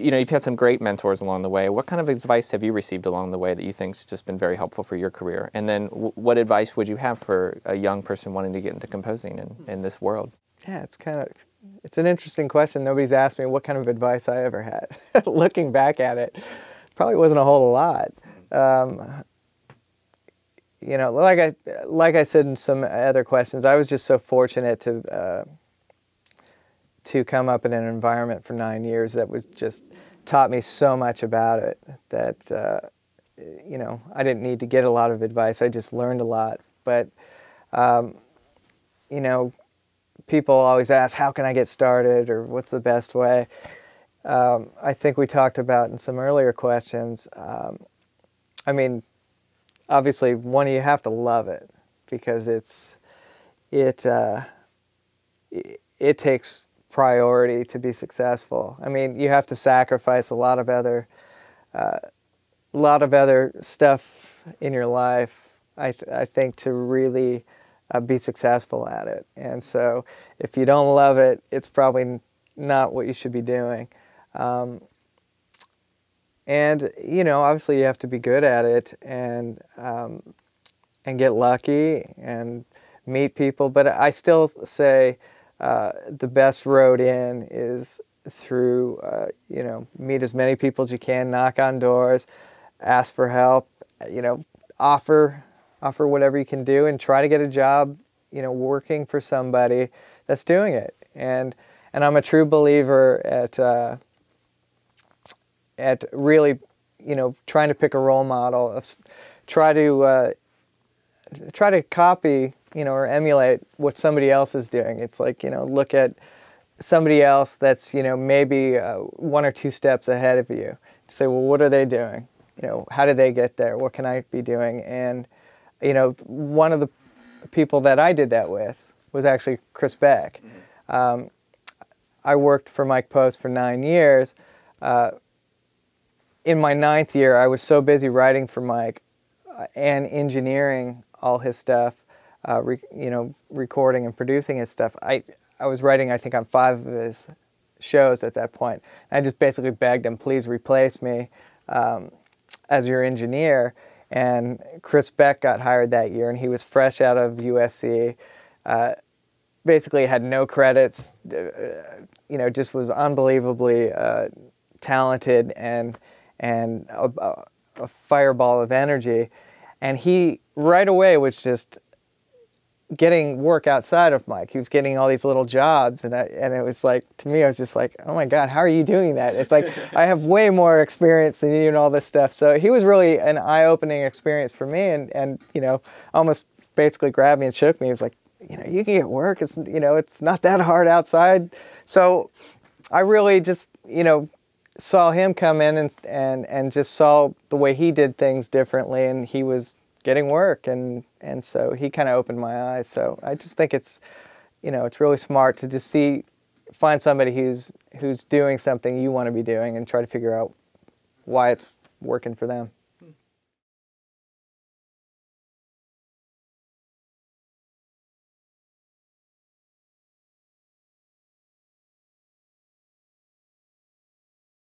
you know, you've had some great mentors along the way. What kind of advice have you received along the way that you think's just been very helpful for your career? And then, w- what advice would you have for a young person wanting to get into composing in, in this world? Yeah, it's kind of it's an interesting question. Nobody's asked me what kind of advice I ever had. Looking back at it, probably wasn't a whole lot. Um, you know, like I like I said in some other questions, I was just so fortunate to uh, to come up in an environment for nine years that was just taught me so much about it that uh, you know I didn't need to get a lot of advice. I just learned a lot. But um, you know, people always ask, "How can I get started?" or "What's the best way?" Um, I think we talked about in some earlier questions. Um, I mean, obviously, one you have to love it because it's it uh, it, it takes priority to be successful. I mean, you have to sacrifice a lot of other, uh, a lot of other stuff in your life. I th- I think to really uh, be successful at it. And so, if you don't love it, it's probably not what you should be doing. Um, and you know, obviously, you have to be good at it and um, and get lucky and meet people. But I still say uh, the best road in is through uh, you know meet as many people as you can, knock on doors, ask for help, you know, offer offer whatever you can do, and try to get a job. You know, working for somebody that's doing it. And and I'm a true believer at uh, at really, you know, trying to pick a role model of try to uh, try to copy, you know, or emulate what somebody else is doing. It's like you know, look at somebody else that's you know maybe uh, one or two steps ahead of you. Say, well, what are they doing? You know, how did they get there? What can I be doing? And you know, one of the people that I did that with was actually Chris Beck. Um, I worked for Mike Post for nine years. Uh, in my ninth year, I was so busy writing for Mike uh, and engineering all his stuff, uh, re- you know, recording and producing his stuff. I I was writing, I think, on five of his shows at that point. I just basically begged him, please replace me um, as your engineer. And Chris Beck got hired that year, and he was fresh out of USC. Uh, basically, had no credits. Uh, you know, just was unbelievably uh, talented and and a, a fireball of energy. And he right away was just getting work outside of Mike. He was getting all these little jobs, and I, and it was like to me, I was just like, oh my God, how are you doing that? It's like I have way more experience than you and all this stuff. So he was really an eye-opening experience for me, and and you know, almost basically grabbed me and shook me. He was like, you know, you can get work. It's you know, it's not that hard outside. So I really just you know saw him come in and and and just saw the way he did things differently, and he was getting work, and and so he kind of opened my eyes. So I just think it's, you know, it's really smart to just see, find somebody who's who's doing something you want to be doing, and try to figure out why it's working for them.